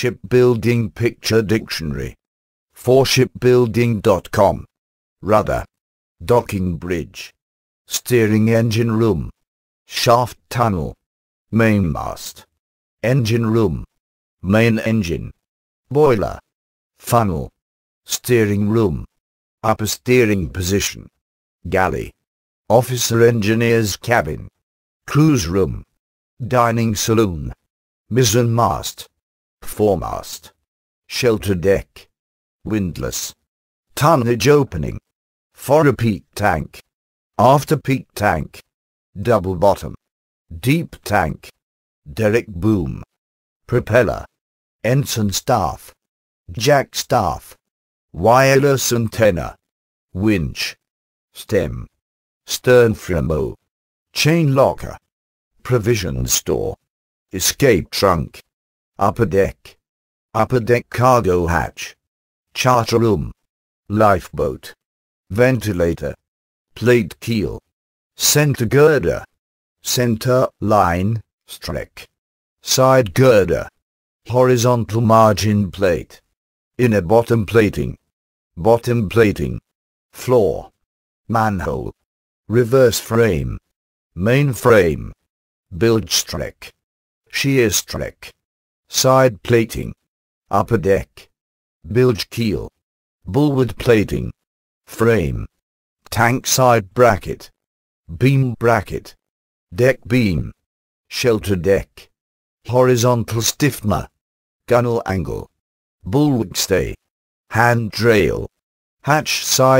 Shipbuilding Picture Dictionary. Forshipbuilding.com. Rudder. Docking bridge. Steering engine room. Shaft tunnel. Mainmast. Engine room. Main engine. Boiler. Funnel. Steering room. Upper steering position. Galley. Officer engineer's cabin. Crew's room. Dining saloon. Mizzen mast. Foremast. Shelter deck. Windlass. Tonnage opening. Fore peak tank. After peak tank. Double bottom. Deep tank. Derrick boom. Propeller. Ensign staff. Jack staff. Wireless antenna. Winch. Stem. Stern fremo. Chain locker. Provision store. Escape trunk. Upper deck. Upper deck cargo hatch. Chart room. Lifeboat. Ventilator. Plate keel. Center girder. Center line, strake. Side girder. Horizontal margin plate. Inner bottom plating. Bottom plating. Floor. Manhole. Reverse frame. Main frame. Bilge strake. Sheer strake. Side plating. Upper deck. Bilge keel. Bulwark plating. Frame. Tank side bracket. Beam bracket. Deck beam. Shelter deck. Horizontal stiffener. Gunwale angle. Bulwark stay. Handrail. Hatch side.